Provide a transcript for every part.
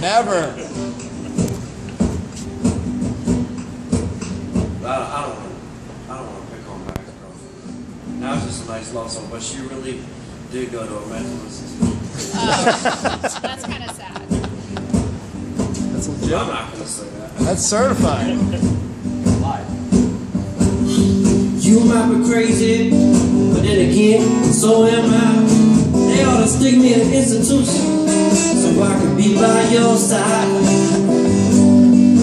Never. I, I don't want to. I don't want to pick on Max girlfriend. Now it's just a nice love song, but she really did go to a mental institution. Oh, that's kind of sad. That's I'm not gonna say that. That's certified. You might be crazy, but then again, so am I. They ought to stick me in an institution so I can be by your side.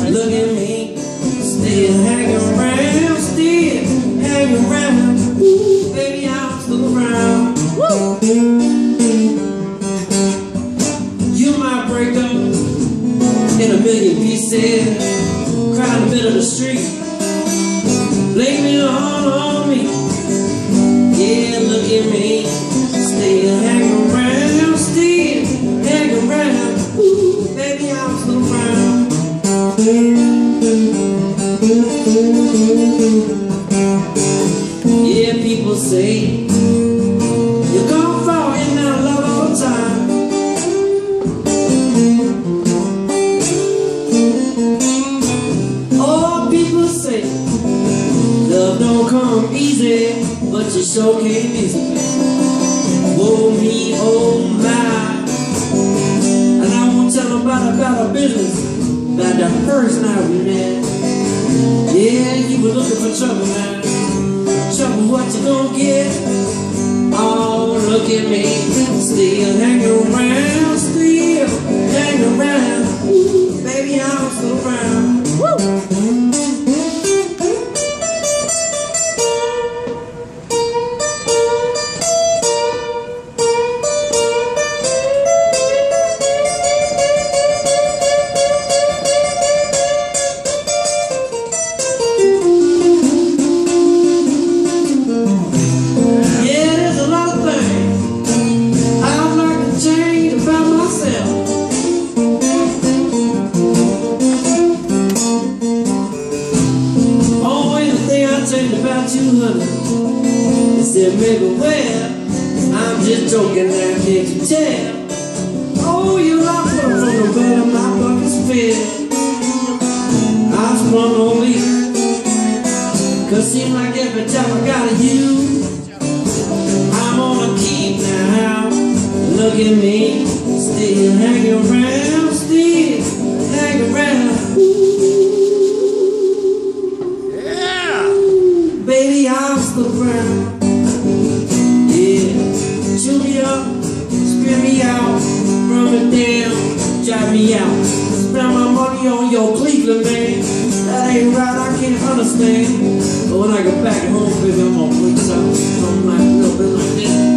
Look at me, still hanging around, still hanging around. Baby, I'm still around. You might break up in a million pieces, cry in the middle of the street. Blame it all on me. Yeah, look at me. Yeah, people say you're gonna fall in that love all the time. Oh, people say Love don't come easy, but you sure came easy. Oh me, oh my. And I won't tell our business. About the first night we met. Yeah, you were looking for trouble, man. Trouble, what you gonna get? Oh, look at me, still hanging about you, honey, is that maybe well, I'm just joking now, can't you tell? Oh, you like what from the of my bucket's filled. I sprung on me, cause seem like every time I got a you. I'm on a keep now. Look at me, still hanging around, still hanging around. Baby, I'm still around. Yeah, chew me up, spit me out, run me down, drive me out. Spend my money on your Cleveland, man. That ain't right, I can't understand. But when I get back home, baby, I'm gonna put some, some